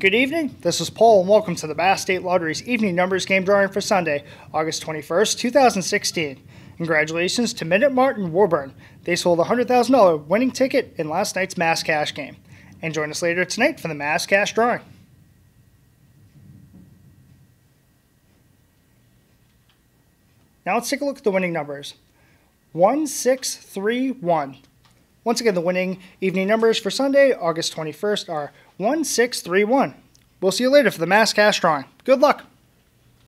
Good evening. This is Paul, and welcome to the Mass State Lottery's evening numbers game drawing for Sunday, August 21st, 2016. Congratulations to Minute Martin Warburn. They sold a $100,000 winning ticket in last night's Mass Cash game. And join us later tonight for the Mass Cash drawing. Now let's take a look at the winning numbers 1631. Once again, the winning evening numbers for Sunday, August 21st, are 1631. We'll see you later for the Mass Cash drawing. Good luck.